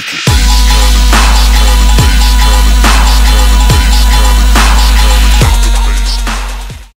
tricky.